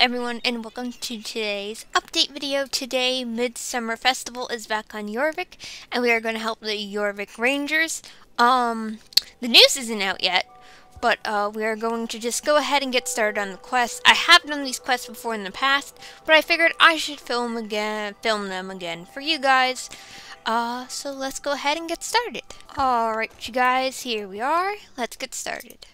Everyone and welcome to today's update video. Today Midsummer Festival is back on Jorvik and we are going to help the Jorvik Rangers. Um, the news isn't out yet, but uh, we are going to just go ahead and get started on the quest. I have done these quests before in the past, but I figured I should film again, film them again for you guys. Uh, so let's go ahead and get started. Alright you guys, here we are. Let's get started.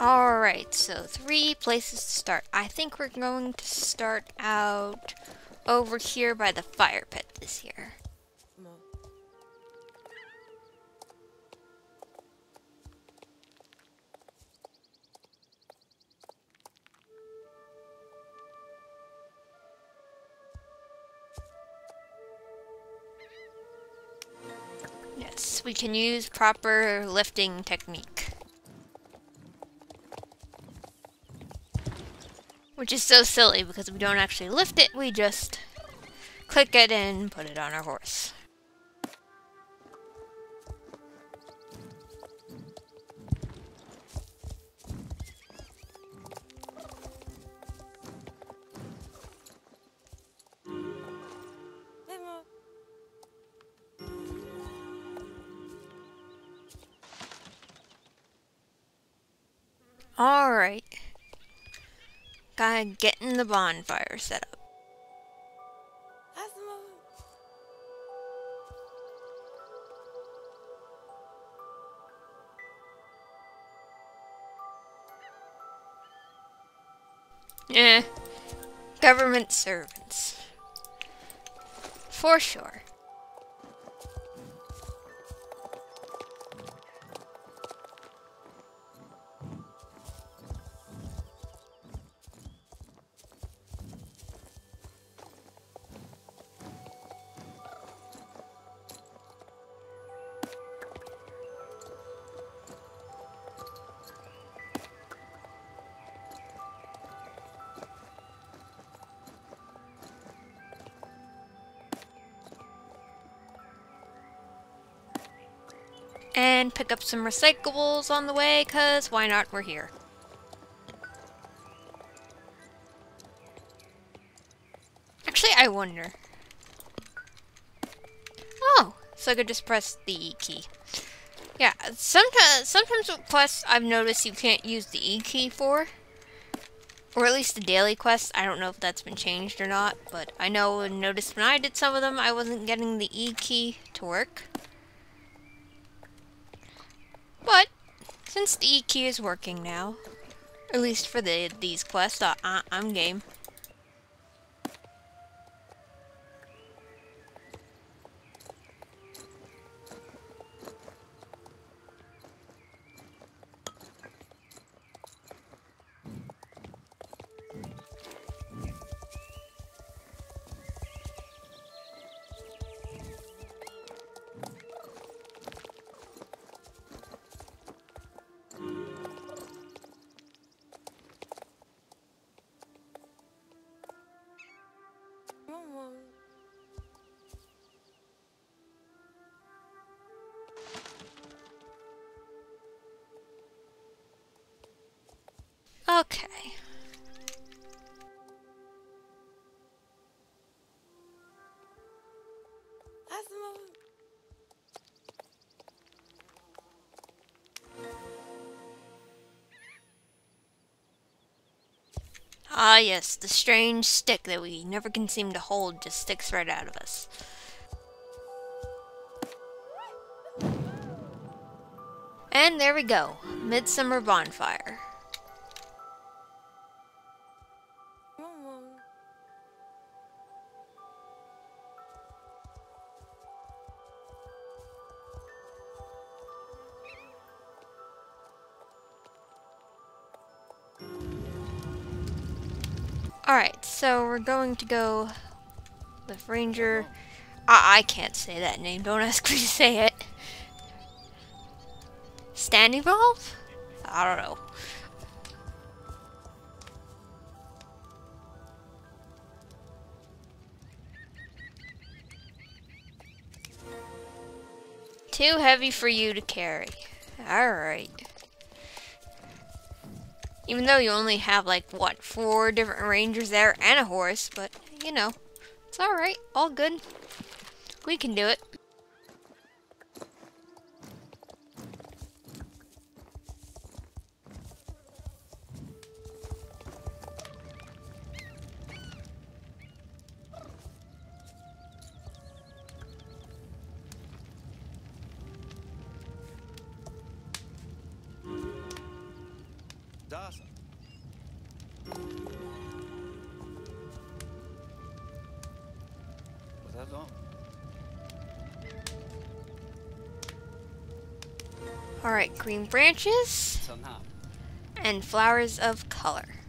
Alright, so three places to start. I think we're going to start out over here by the fire pit this year. Can use proper lifting technique. Which is so silly because we don't actually lift it, we just click it and put it on our horse. Alright. Gotta get in the bonfire set up. Eh. Government servants. For sure. Up some recyclables on the way, cause why not, we're here. Actually, I wonder. Oh, so I could just press the E key. Yeah, sometimes, sometimes with quests I've noticed you can't use the E key for. Or at least the daily quests. I don't know if that's been changed or not, but I know and noticed when I did some of them, I wasn't getting the E key to work. But, since the EQ is working now, at least for the these quests, I, I'm game. Okay. Ah yes, the strange stick that we never can seem to hold just sticks right out of us. And there we go, Midsummer Bonfire. So we're going to go with Ranger. I, I can't say that name. Don't ask me to say it. Standing valve? I don't know. Too heavy for you to carry. Alright. Even though you only have like, what, four different rangers there and a horse, but, you know, it's alright. All good. We can do it. Alright, green branches and flowers of color.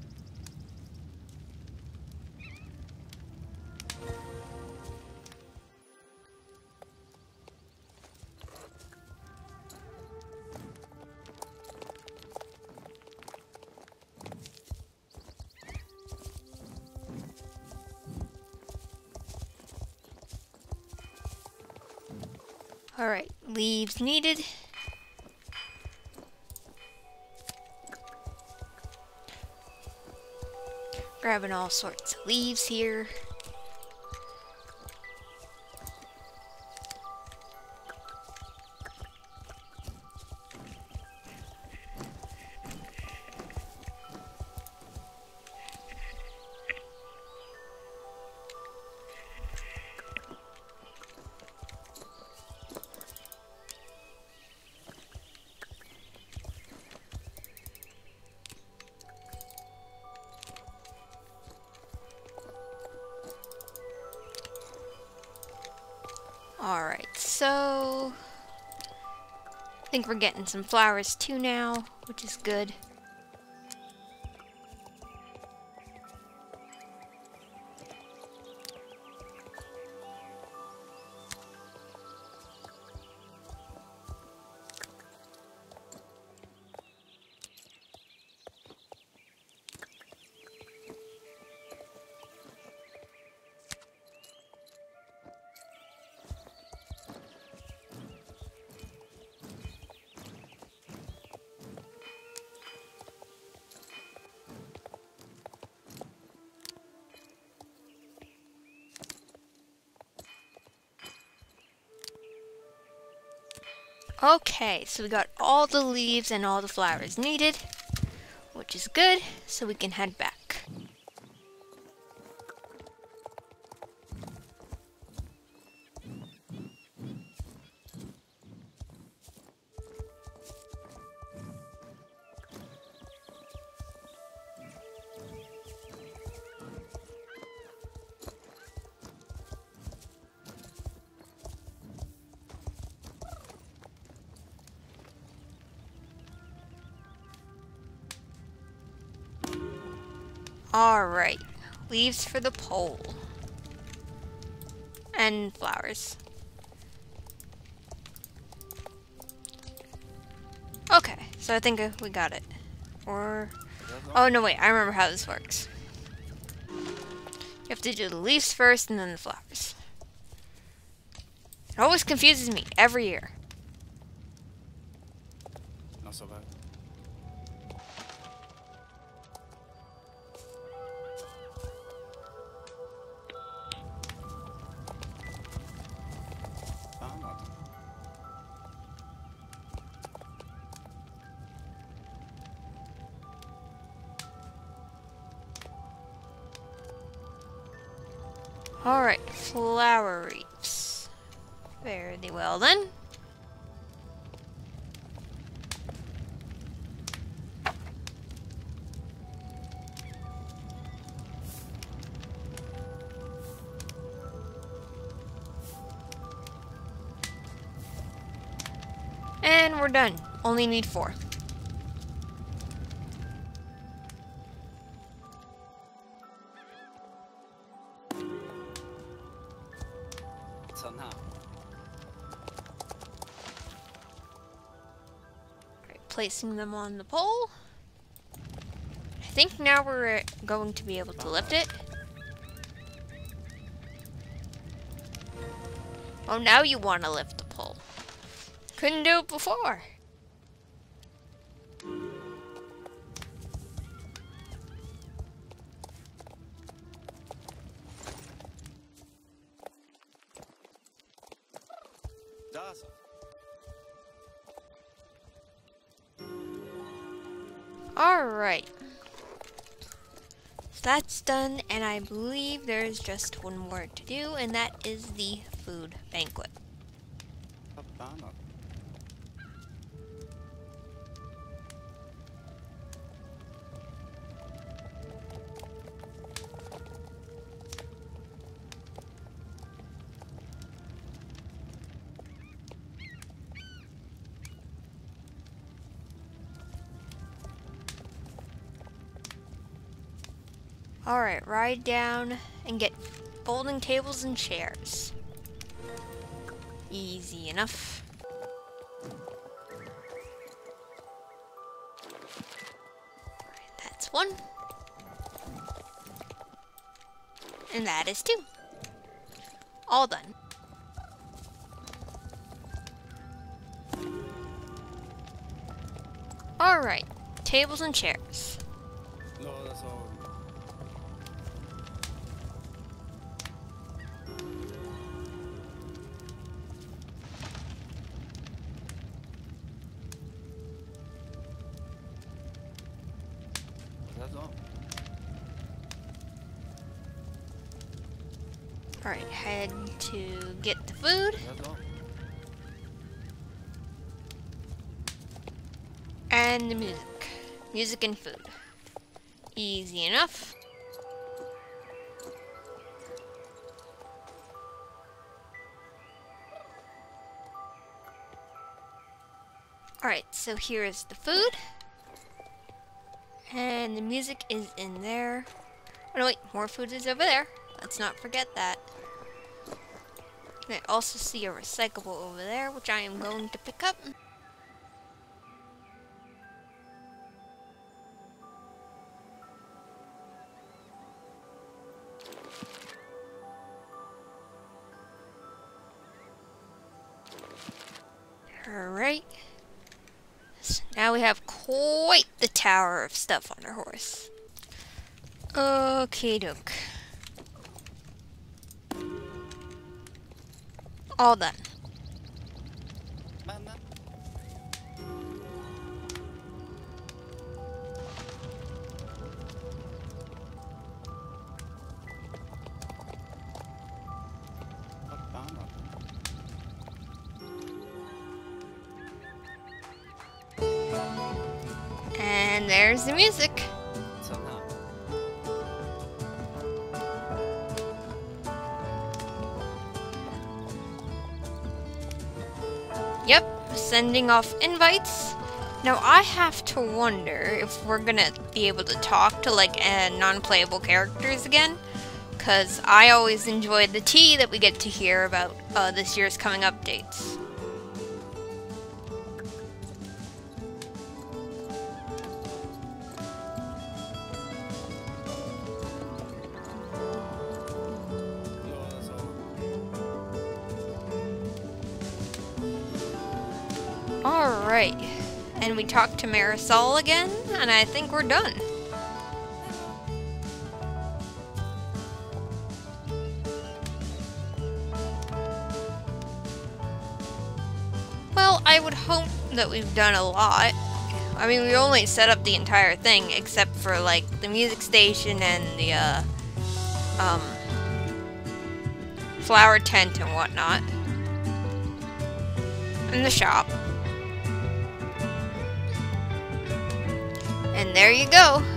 Alright, leaves needed. Grabbing all sorts of leaves here. Alright, so... I think we're getting some flowers too now, which is good. Okay, so we got all the leaves and all the flowers needed, which is good, so we can head back. Leaves for the pole. And flowers. Okay, so I think we got it. Or, oh no wait, I remember how this works. You have to do the leaves first and then the flowers. It always confuses me every year. Alright, flower wreaths. Very well then. And we're done. Only need four. Placing them on the pole. I think now we're going to be able to lift it. Oh, now you want to lift the pole. Couldn't do it before. Alright. So that's done, and I believe there's just one more to do, and that is the food banquet. Alright, ride down and get folding tables and chairs. Easy enough. That's one. And that is two. All done. Alright, tables and chairs. Ja, to get the food. And the music. Music and food. Easy enough. Alright, so here is the food. And the music is in there. Oh no, wait, more food is over there. Let's not forget that. I also see a recyclable over there, which I am going to pick up. Alright. So now we have quite the tower of stuff on our horse. Okay, doke. All done. And there's the music. Sending off invites. Now I have to wonder if we're gonna be able to talk to like uh, non-playable characters again, because I always enjoyed the tea that we get to hear about uh, this year's coming updates. All right, and we talked to Marisol again, and I think we're done. Well, I would hope that we've done a lot. I mean, we only set up the entire thing except for like the music station and the uh, um, flower tent and whatnot, and the shop. And there you go.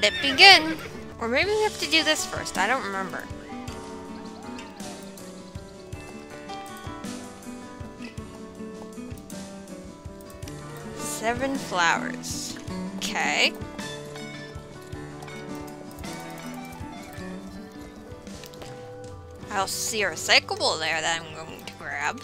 Let it begin. Or maybe we have to do this first. I don't remember. Seven flowers. Okay. I'll see a recyclable there that I'm going to grab.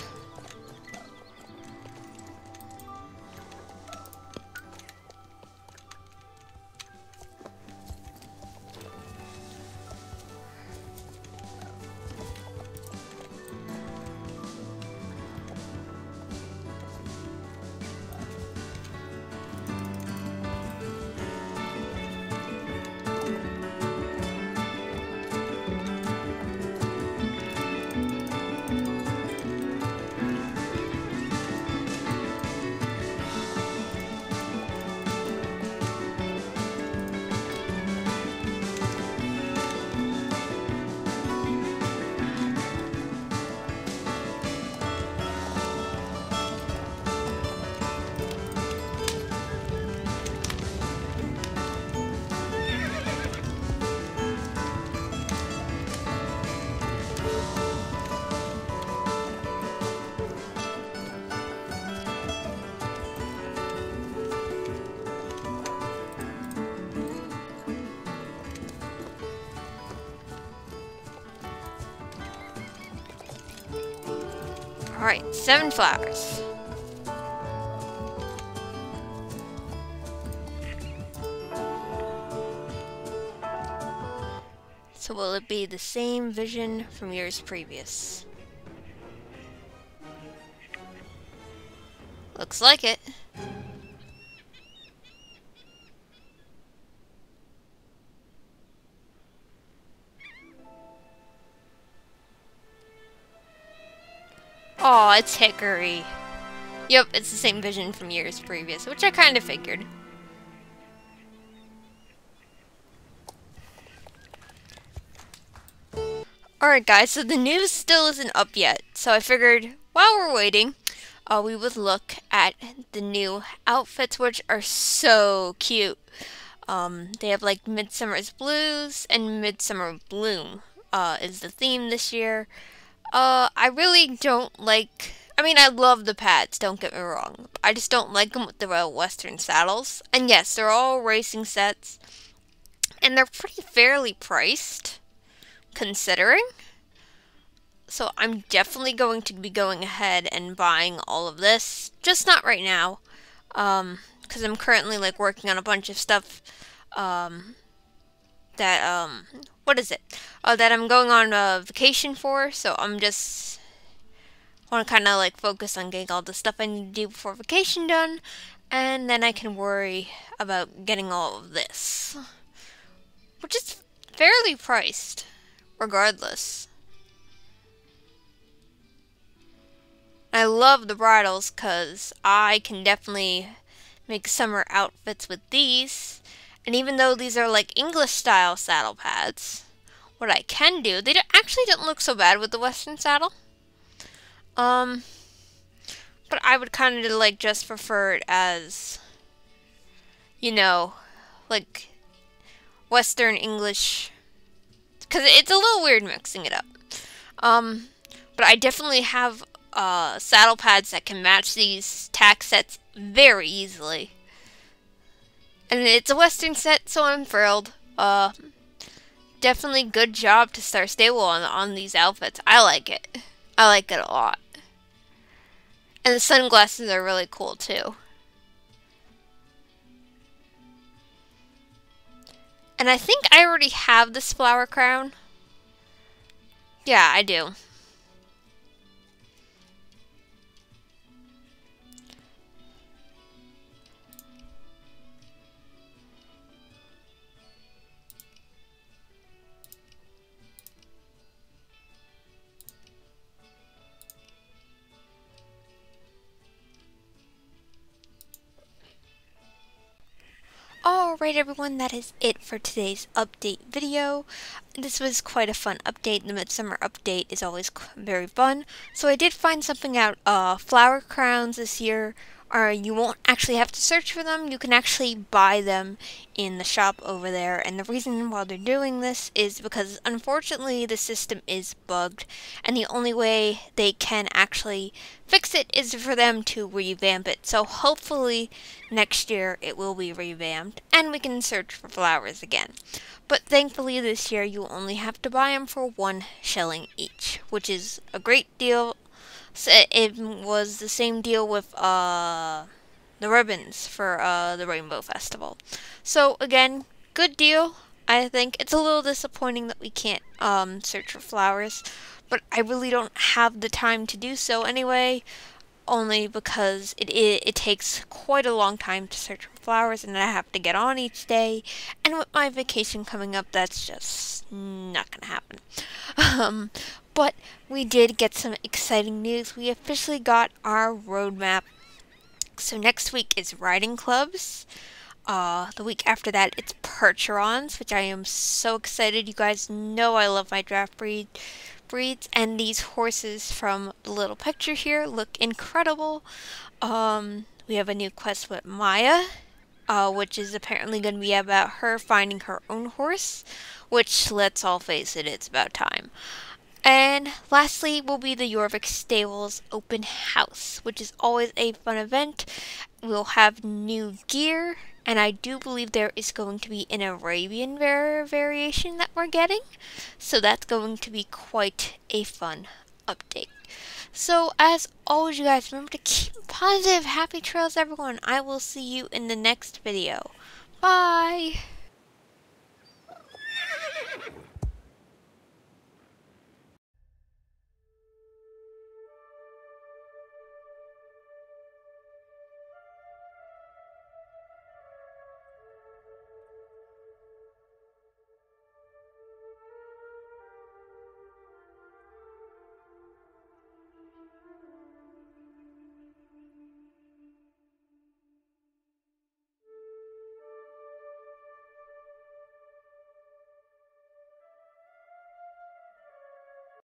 Alright, seven flowers. So will it be the same vision from years previous? Looks like it. It's Hickory. Yep, it's the same vision from years previous, which I kind of figured. Alright guys, so the news still isn't up yet, so I figured while we're waiting, uh, we would look at the new outfits, which are so cute. Um, they have like Midsummer's Blues and Midsummer Bloom uh, is the theme this year. Uh, I really don't like. I mean, I love the pads, don't get me wrong. I just don't like them with the Royal Western saddles. And yes, they're all racing sets. And they're pretty fairly priced, considering. So I'm definitely going to be going ahead and buying all of this. Just not right now. Um, because I'm currently, like, working on a bunch of stuff, um, that, um, what is it? Uh, that I'm going on a vacation for, so I'm just want to kind of like focus on getting all the stuff I need to do before vacation done, and then I can worry about getting all of this, which is fairly priced, regardless. I love the bridles because I can definitely make summer outfits with these. And even though these are like English style saddle pads, what I can do, they actually don't look so bad with the Western saddle. Um, but I would kind of like just prefer it as, you know, like Western English, because it's a little weird mixing it up. Um, but I definitely have uh, saddle pads that can match these tack sets very easily. And it's a Western set, so I'm thrilled. Uh, definitely good job to Star Stable on, on these outfits. I like it. I like it a lot. And the sunglasses are really cool too. And I think I already have this flower crown. Yeah, I do. Alright everyone, that is it for today's update video. This was quite a fun update. The Midsummer update is always very fun. So I did find something out. Uh, flower crowns this year or you won't actually have to search for them. You can actually buy them in the shop over there. And the reason why they're doing this is because unfortunately the system is bugged, and the only way they can actually fix it is for them to revamp it. So hopefully next year it will be revamped, and we can search for flowers again. But thankfully this year you only have to buy them for one shilling each, which is a great deal so it was the same deal with uh, the ribbons for uh, the Rainbow Festival. So again, good deal. I think it's a little disappointing that we can't um, search for flowers, but I really don't have the time to do so anyway. Only because it, it, it takes quite a long time to search for flowers, and I have to get on each day. And with my vacation coming up, that's just not gonna happen. Um, but we did get some exciting news. We officially got our roadmap. So next week is riding clubs. Uh, the week after that, it's Percherons, which I am so excited. You guys know I love my draft breed breeds, and these horses from the little picture here look incredible. Um, we have a new quest with Maya, uh, which is apparently going to be about her finding her own horse, which, let's all face it, it's about time. And lastly will be the Jorvik Stables open house, which is always a fun event. We'll have new gear, and I do believe there is going to be an Arabian var variation that we're getting. So that's going to be quite a fun update. So as always, you guys, remember to keep positive. Happy trails, everyone. I will see you in the next video. Bye!